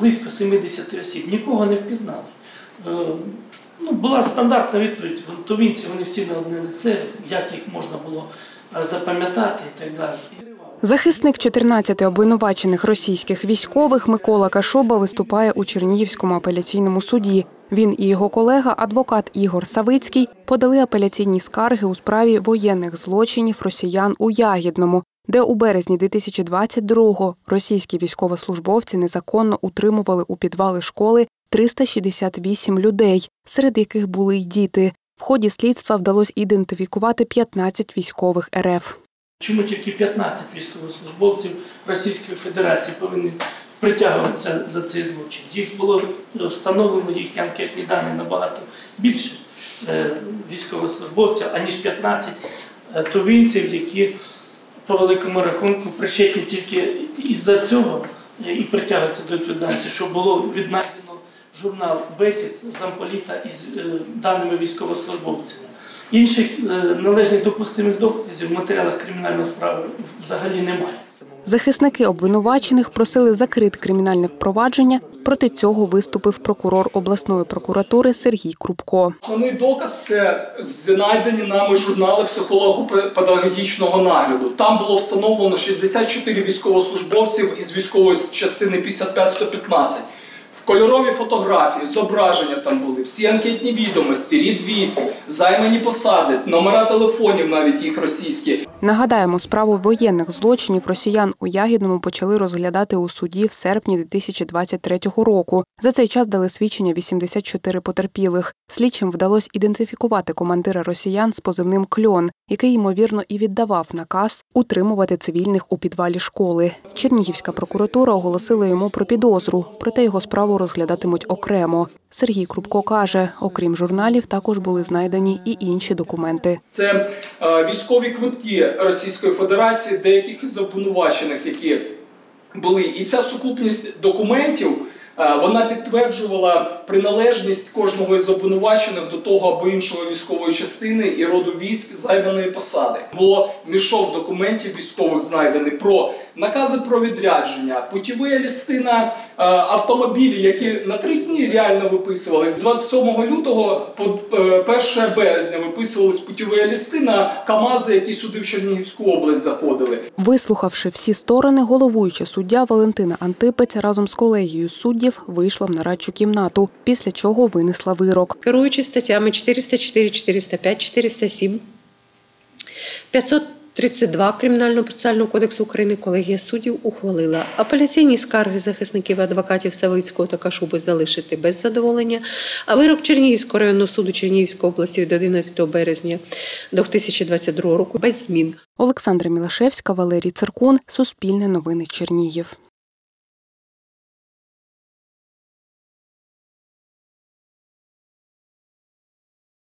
близько 70 осіб. Нікого не впізнали. Е, Ну, була стандартна відповідь. Тувінці вони всі на одне лице, як їх можна було е, запам'ятати і так далі. Захисник 14 обвинувачених російських військових Микола Кашоба виступає у Чернігівському апеляційному суді. Він і його колега, адвокат Ігор Савицький, подали апеляційні скарги у справі воєнних злочинів росіян у Ягідному, де у березні 2022-го російські військовослужбовці незаконно утримували у підвали школи 368 людей, серед яких були й діти. В ході слідства вдалося ідентифікувати 15 військових РФ. Чому тільки 15 військовослужбовців Російської Федерації повинні притягуватися за цей злочин? Їх було встановлено їхні анкетні дані набагато більше е, військовослужбовців, аніж 15 е, тувінців, які по великому рахунку причетні тільки із-за цього е, і притягуються до відповідальності, що було віднайдено журнал бесід замполіта із даними військовослужбовцями. Інших належних допустимих доказів в матеріалах кримінальної справи взагалі немає. Захисники обвинувачених просили закрити кримінальне впровадження. Проти цього виступив прокурор обласної прокуратури Сергій Крупко. Основний доказ це знайдені нами журнали психолого-педагогічного нагляду. Там було встановлено 64 військовослужбовців із військової частини 55-115. Кольорові фотографії, зображення там були, всі анкетні відомості, рід військ, займані посади, номера телефонів, навіть їх російські. Нагадаємо, справу воєнних злочинів росіян у Ягідному почали розглядати у суді в серпні 2023 року. За цей час дали свідчення 84 потерпілих. Слідчим вдалося ідентифікувати командира росіян з позивним кльон, який ймовірно і віддавав наказ утримувати цивільних у підвалі школи. Чернігівська прокуратура оголосила йому про підозру, проте його справу розглядатимуть окремо. Сергій Крупко каже, окрім журналів, також були знайдені і інші документи. Це е, військові квитки Російської Федерації, деяких із обвинувачених, які були, і ця сукупність документів. Е, вона підтверджувала приналежність кожного із обвинувачених до того або іншої військової частини і роду військ займаної посади. Було мішок документів військових знайдений про накази про відрядження, путіві лісти на е, автомобілі, які на три дні реально виписувались. З 27 лютого по 1 е, березня виписувались путіві лісти на Камази, які сюди в Чернігівську область заходили. Вислухавши всі сторони, головуюча суддя Валентина Антипець разом з колегією суддів вийшла в нарадчу кімнату, після чого винесла вирок. Керуючи статтями 404, 405, 407, 500 32 Кримінального процесуального кодексу України колегія суддів ухвалила апеляційні скарги захисників адвокатів Савицького та Кашуби залишити без задоволення. А вирок Чернігівського районного суду Чернігівської області від 11 березня 2022 року без змін. Олександра Мілашевська, Валерій Циркун, Суспільне новини Чернігів.